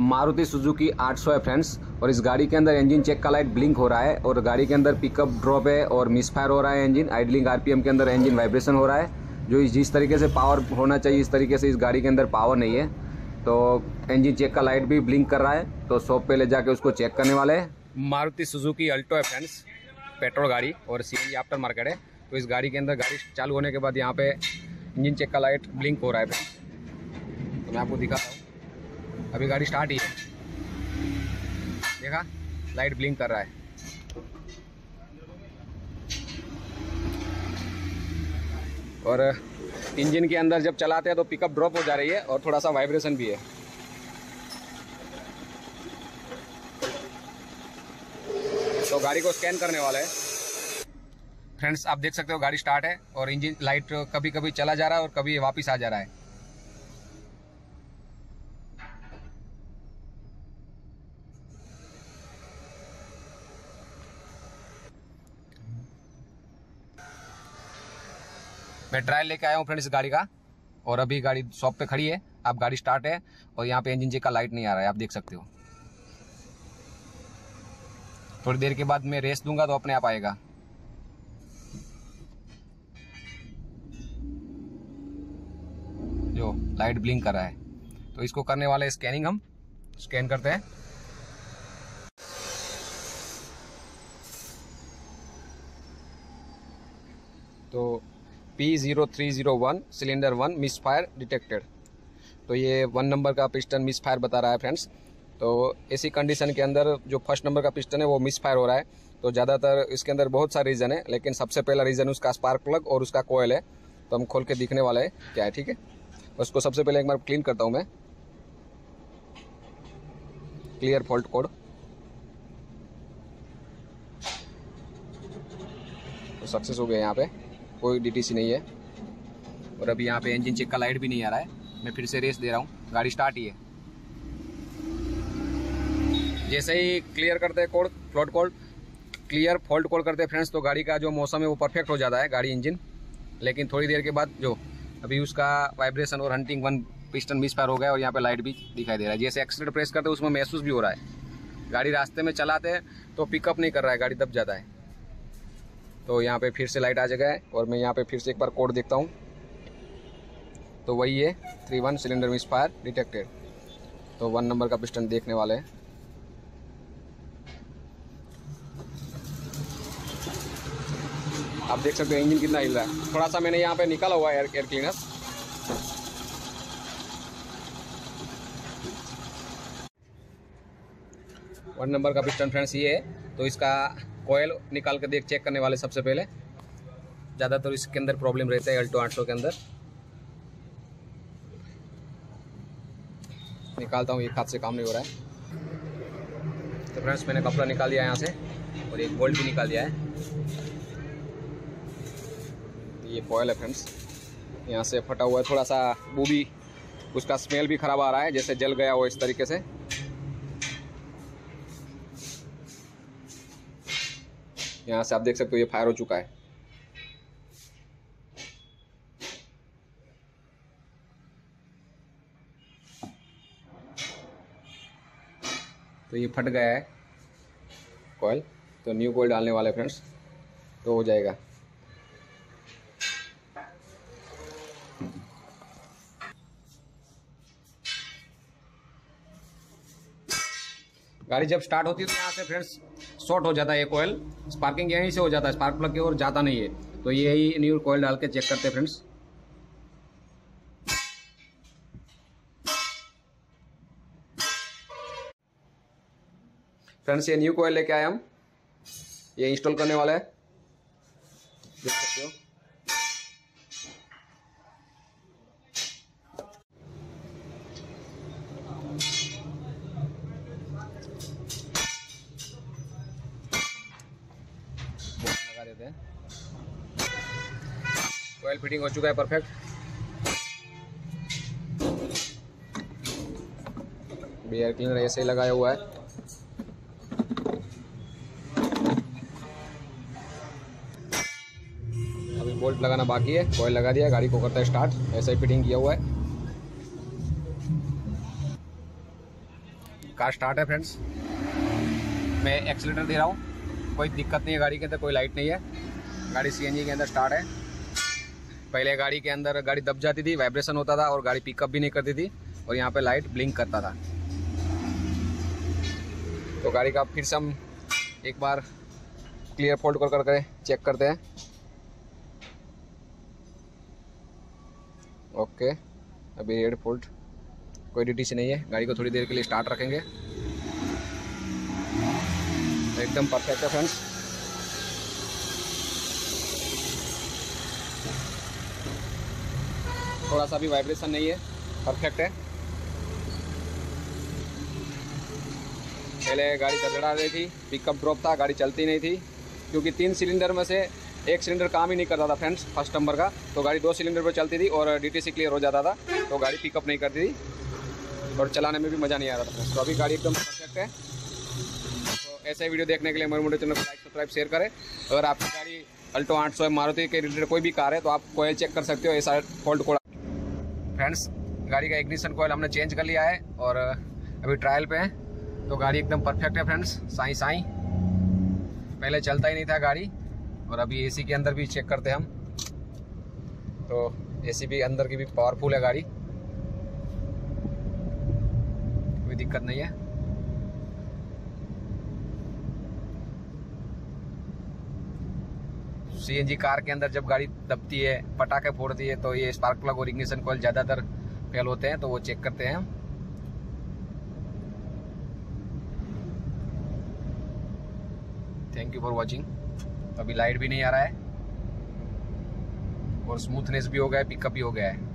Maruti Suzuki 800 है friends और इस गाड़ी के अंदर इंजन चेक का लाइट ब्लिंक हो रहा है और गाड़ी के अंदर पिकअप ड्रॉप है और मिसफायर हो रहा है इंजन आइडलिंग आरपीएम के अंदर इंजन वाइब्रेशन हो रहा है, जो जिस तरीके से पावर होना चाहिए, इस तरीके से इस गाड़ी के अंदर पावर नहीं है. तो इंजन चेक का लाइट भी ब्लिंक कर रहा है तो शॉप पे ले जाके उसको चेक करने वाले हैं. मारुति सुजुकी अल्टो है फ्रेंड्स पेट्रोल गाड़ी और सी आफ्टर मार्केट है. तो इस गाड़ी के अंदर गाड़ी चालू होने के बाद यहाँ पे इंजन चेक का लाइट ब्लिंक हो रहा है तो मैं आपको दिखा रहा हूँ. अभी गाड़ी स्टार्ट ही है। देखा? लाइट ब्लिंक कर रहा है। और इंजन के अंदर जब चलाते हैं तो पिकअप ड्रॉप हो जा रही है और थोड़ा सा वाइब्रेशन भी है। तो गाड़ी को स्कैन करने वाला है। फ्रेंड्स आप देख सकते हो गाड़ी स्टार्ट है और इंजन लाइट कभी कभी चला जा रहा है और कभी वापस आ जा रहा है। मैं ट्रायल लेके आया हूँ फ्रेंड इस गाड़ी का, और अभी गाड़ी शॉप पे खड़ी है। अब गाड़ी स्टार्ट है, और यहाँ पे इंजन जे का लाइट नहीं आ रहा है, आप देख सकते हो। थोड़ी देर के बाद मैं रेस दूँगा तो अपने आप आएगा। जो लाइट ब्लिंक कर रहा है। तो इसको करने वाले स्कैनिंग हम। स्कैन करते हैं। तो P zero three zero one cylinder one misfire detected तो ये वन नंबर का पिस्टन मिस फायर बता रहा है फ्रेंड्स तो ऐसी कंडीशन के अंदर जो फ़र्स्ट नंबर का पिस्टन है, वो मिस फायर हो रहा है. तो ज़्यादातर इसके अंदर बहुत सारे रीज़न है, लेकिन सबसे पहला रीज़न उसका स्पार्क प्लग और उसका कोयल है. तो हम खोल के दिखने वाले हैं क्या है, ठीक है? उसको सबसे पहले एक बार क्लीन करता हूँ मैं. क्लियर फॉल्ट कोड तो सक्सेस हो गया यहाँ पे. कोई डीटीसी नहीं है। और अभी यहाँ पे इंजन चेक का लाइट भी नहीं आ रहा है। मैं फिर से रेस दे रहा हूँ। गाड़ी स्टार्ट ही है। जैसे ही क्लियर करते हैं code fault code clear fault code करते हैं फ्रेंड्स तो गाड़ी का जो मौसम है वो परफेक्ट हो जाता है, गाड़ी इंजन लेकिन थोड़ी देर के बाद जो अभी उसका वाइब्रेशन और hunting one piston misfire हो गया और यहाँ पे लाइट भी दिखाई दे रहा है। जैसे एक्सीडेंट प्रेस करते हैं, उसमें महसूस भी हो रहा है। गाड़ी रास्ते में चलाते हैं तो पिकअप नहीं कर रहा है, गाड़ी दब जाता है। तो यहाँ पे फिर से लाइट आ जाएगा और मैं यहाँ पे फिर से एक बार कोड देखता हूँ। तो वही है three one cylinder misfire detected तो वन नंबर का पिस्टन देखने वाले हैं। आप देख सकते हो इंजन कितना हिल रहा है। थोड़ा सा मैंने यहाँ पे निकाला हुआ है air air cleaner one number का पिस्टन फ्रेंड्स ये है। तो इसका कोयल निकाल के देख चेक करने वाले सबसे पहले। ज़्यादातर तो इसके अंदर प्रॉब्लम रहता है अल्टो आठ के अंदर। निकालता हूँ, एक हाथ से काम नहीं हो रहा है। तो फ्रेंड्स मैंने कपड़ा निकाल दिया यहाँ से, और एक बोल्ट भी निकाल दिया है। ये कोयल है फ्रेंड्स यहाँ से फटा हुआ है, थोड़ा सा वो भी उसका स्मेल भी ख़राब आ रहा है, जैसे जल गया हो इस तरीके से। यहाँ से आप देख सकते हो, ये फायर हो चुका है। तो ये फट गया है कोयल तो न्यू कोयल डालने वाले फ्रेंड्स तो हो जाएगा। गाड़ी जब स्टार्ट होती है तो यहाँ से फ्रेंड्स शॉर्ट हो जाता है ये कोयल स्पार्किंग यहीं से हो जाता है स्पार्क प्लग की ओर जाता नहीं है। तो यही न्यू कोयल डाल के चेक करते हैं फ्रेंड्स फ्रेंड्स ये न्यू कोयल लेके आए हम। ये इंस्टॉल करने वाला है देख सकते हो लगा देते हैं। ऑयल फिटिंग हो चुका है परफेक्ट एयर क्लीनर ऐसे ही लगाया हुआ है। अभी बोल्ट लगाना बाकी है। ऑयल लगा दिया, गाड़ी को करता है स्टार्ट ऐसा ही फिटिंग किया हुआ है। कार स्टार्ट है फ्रेंड्स मैं एक्सीटर दे रहा हूँ। कोई दिक्कत नहीं है गाड़ी के अंदर, कोई लाइट नहीं है। गाड़ी सीएनजी के अंदर स्टार्ट है। पहले गाड़ी के अंदर गाड़ी दब जाती थी वाइब्रेशन होता था और गाड़ी पिकअप भी नहीं करती थी और यहाँ पे लाइट ब्लिंक करता था। तो गाड़ी का फिर से हम एक बार क्लियर फोल्ड कर करके चेक करते हैं। ओके अभी रेड फोल्ड कोई ड्यूटी से नहीं है। गाड़ी को थोड़ी देर के लिए स्टार्ट रखेंगे। एकदम परफेक्ट है फ्रेंड्स थोड़ा सा भी वाइब्रेशन नहीं है। परफेक्ट है। पहले गाड़ी गड़गड़ा रही थी पिकअप ड्रॉप था, गाड़ी चलती नहीं थी। क्योंकि तीन सिलेंडर में से एक सिलेंडर काम ही नहीं करता था फ्रेंड्स फ़र्स्ट नंबर का। तो गाड़ी दो सिलेंडर पर चलती थी और डीटीसी क्लियर हो जाता था तो गाड़ी पिकअप नहीं करती थी। और चलाने में भी मज़ा नहीं आ रहा था तो अभी गाड़ी एकदम परफेक्ट है। ऐसे वीडियो देखने के लिए मेरे मोटे चैनल को लाइक सब्सक्राइब शेयर करें। अगर आपकी गाड़ी अल्टो आठ सौ मारुति के रिलेटेड कोई भी कार है तो आप कोयल चेक कर सकते हो ऐसा फॉल्ट कोड। फ्रेंड्स गाड़ी का इग्निशन कोयल हमने चेंज कर लिया है और अभी ट्रायल पे है। तो गाड़ी एकदम परफेक्ट है फ्रेंड्स साई साई। पहले चलता ही नहीं था गाड़ी, और अभी एसी के अंदर भी चेक करते हैं हम। तो एसी भी अंदर की भी पावरफुल है गाड़ी। कोई दिक्कत नहीं है। सीएनजी कार के अंदर जब गाड़ी दबती है, पटाखे फोड़ती है तो ये स्पार्क प्लग और इग्निशन कॉल ज़्यादातर फेल होते हैं तो वो चेक करते हैं। थैंक यू फॉर वॉचिंग अभी लाइट भी नहीं आ रहा है। और स्मूथनेस भी हो गया है पिकअप भी हो गया है।